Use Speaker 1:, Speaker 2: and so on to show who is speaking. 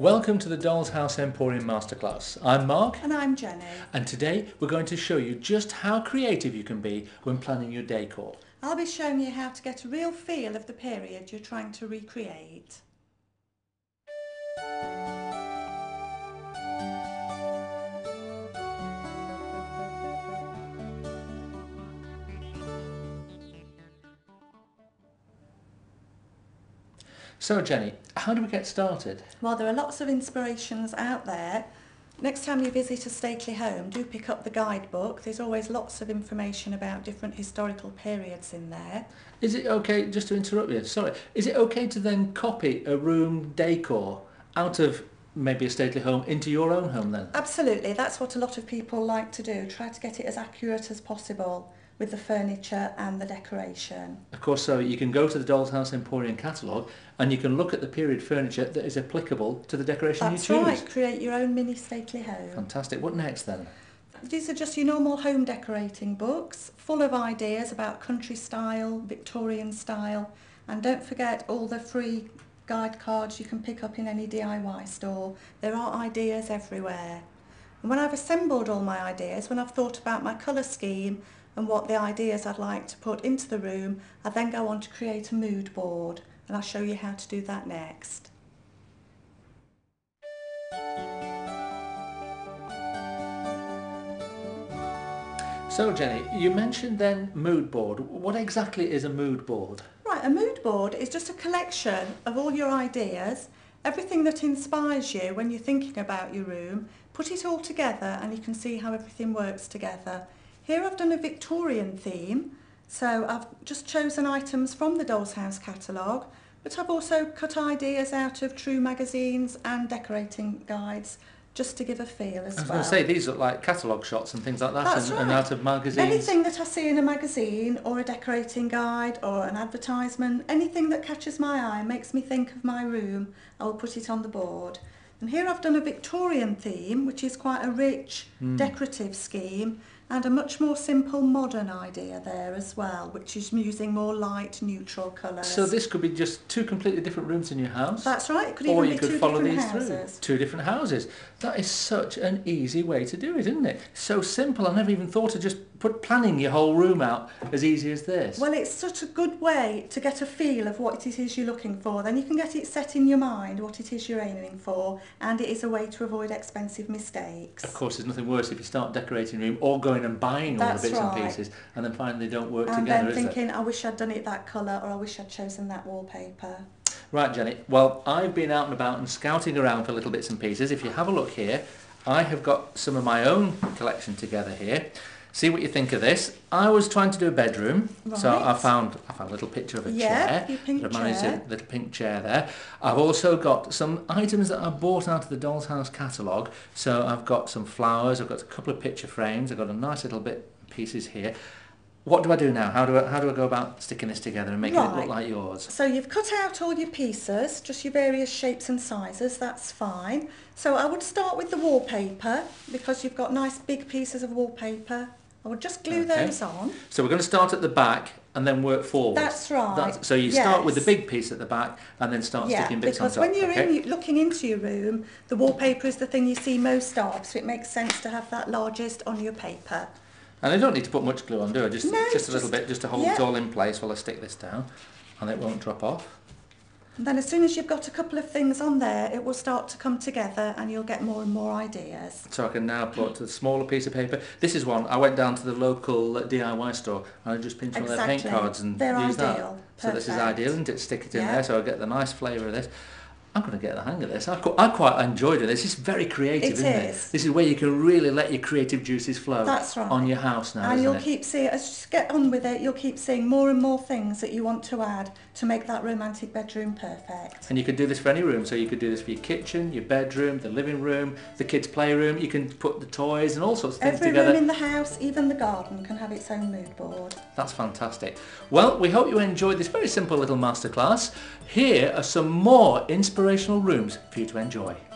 Speaker 1: Welcome to the Doll's House Emporium Masterclass. I'm Mark
Speaker 2: And I'm Jenny.
Speaker 1: and today we're going to show you just how creative you can be when planning your decor.
Speaker 2: I'll be showing you how to get a real feel of the period you're trying to recreate.
Speaker 1: So Jenny, how do we get started?
Speaker 2: Well, there are lots of inspirations out there. Next time you visit a stately home, do pick up the guidebook. There's always lots of information about different historical periods in there.
Speaker 1: Is it okay, just to interrupt you, sorry, is it okay to then copy a room decor out of maybe a stately home into your own home then?
Speaker 2: Absolutely, that's what a lot of people like to do. Try to get it as accurate as possible with the furniture and the decoration.
Speaker 1: Of course, so you can go to the Doll's House Emporium catalogue and you can look at the period furniture that is applicable to the decoration
Speaker 2: That's
Speaker 1: you choose.
Speaker 2: That's right, create your own mini stately home.
Speaker 1: Fantastic. What next then?
Speaker 2: These are just your normal home decorating books, full of ideas about country style, Victorian style, and don't forget all the free guide cards you can pick up in any DIY store. There are ideas everywhere. And when I've assembled all my ideas, when I've thought about my colour scheme and what the ideas I'd like to put into the room, I then go on to create a mood board, and I'll show you how to do that next.
Speaker 1: So Jenny, you mentioned then mood board. What exactly is a mood board?
Speaker 2: Right, a mood board is just a collection of all your ideas, everything that inspires you when you're thinking about your room. Put it all together and you can see how everything works together. Here I've done a Victorian theme, so I've just chosen items from the Doll's House catalogue, but I've also cut ideas out of True magazines and decorating guides just to give a feel as well.
Speaker 1: I was
Speaker 2: well.
Speaker 1: going to say these look like catalogue shots and things like that, and, and out of magazines.
Speaker 2: Anything that I see in a magazine or a decorating guide or an advertisement, anything that catches my eye, makes me think of my room, I will put it on the board. And here I've done a Victorian theme, which is quite a rich
Speaker 1: Hmm.
Speaker 2: decorative scheme, and a much more simple modern idea there as well, which is using more light, neutral colours.
Speaker 1: So this could be just two completely different rooms in your house.
Speaker 2: That's right, it could
Speaker 1: or
Speaker 2: even
Speaker 1: you
Speaker 2: be
Speaker 1: could
Speaker 2: two
Speaker 1: follow these
Speaker 2: houses.
Speaker 1: through. Two different houses. That is such an easy way to do it, isn't it? So simple. I never even thought of just put planning your whole room out as easy as this.
Speaker 2: Well, it's such a good way to get a feel of what it is you're looking for. Then you can get it set in your mind what it is you're aiming for, and it is a way to avoid expensive mistakes.
Speaker 1: of course, there's nothing worse if you start decorating room or going and buying all
Speaker 2: That's
Speaker 1: the bits
Speaker 2: right.
Speaker 1: and pieces and then find they don't work
Speaker 2: and
Speaker 1: together,
Speaker 2: then
Speaker 1: is there?
Speaker 2: thinking, I wish I'd done it that colour, or I wish I'd chosen that wallpaper.
Speaker 1: Right, Jenny. Well, I've been out and about and scouting around for little bits and pieces. If you have a look here, I have got some of my own collection together here. See what you think of this. I was trying to do a bedroom, so I found I found a little picture of a
Speaker 2: Yeah,
Speaker 1: chair.
Speaker 2: pink
Speaker 1: that I
Speaker 2: chair.
Speaker 1: a little pink chair there. I've also got some items that I bought out of the Doll's House catalogue. So I've got some flowers. I've got a couple of picture frames. I've got a nice little bit pieces here. What do I do now? How do I, how do I go about sticking this together and making it look like yours?
Speaker 2: So you've cut out all your pieces, just your various shapes and sizes, that's fine. So I would start with the wallpaper, because you've got nice big pieces of wallpaper. I would just glue
Speaker 1: Okay.
Speaker 2: those on.
Speaker 1: So we're going to start at the back and then work forward.
Speaker 2: That's right,
Speaker 1: so you start with the big piece at the back and then start
Speaker 2: Yeah,
Speaker 1: sticking bits
Speaker 2: because
Speaker 1: on top.
Speaker 2: when you're
Speaker 1: okay?
Speaker 2: in, looking into your room, the wallpaper is the thing you see most of, so it makes sense to have that largest on your paper.
Speaker 1: And I don't need to put much glue on, do I? Just,
Speaker 2: No,
Speaker 1: just a little
Speaker 2: just-
Speaker 1: bit, just to hold
Speaker 2: yeah.
Speaker 1: it all in place while I stick this down, and it won't drop off.
Speaker 2: And then as soon as you've got a couple of things on there, it will start to come together and you'll get more and more ideas.
Speaker 1: So I can now put to a smaller piece of paper. This is one. I went down to the local uh, DIY store and I just pinched one of their paint cards and
Speaker 2: They're
Speaker 1: used
Speaker 2: ideal.
Speaker 1: that. So this is ideal, isn't it? Stick it in
Speaker 2: Yeah.
Speaker 1: there, so I get the nice flavour of this. I'm going to get the hang of this. I, I quite enjoyed it. this. It's very creative,
Speaker 2: It
Speaker 1: isn't it?
Speaker 2: is.
Speaker 1: This is where you can really let your creative juices flow
Speaker 2: That's right.
Speaker 1: on your house now,
Speaker 2: and you'll
Speaker 1: it?
Speaker 2: keep seeing, as you get on with it, you'll keep seeing more and more things that you want to add to make that romantic bedroom perfect.
Speaker 1: And you could do this for any room. So you could do this for your kitchen, your bedroom, the living room, the kids' playroom. You can put the toys and all sorts of things
Speaker 2: Every
Speaker 1: together.
Speaker 2: room in the house, even the garden, can have its own mood board.
Speaker 1: That's fantastic. Well, we hope you enjoyed this very simple little masterclass. Here are some more inspirational rooms for you to enjoy.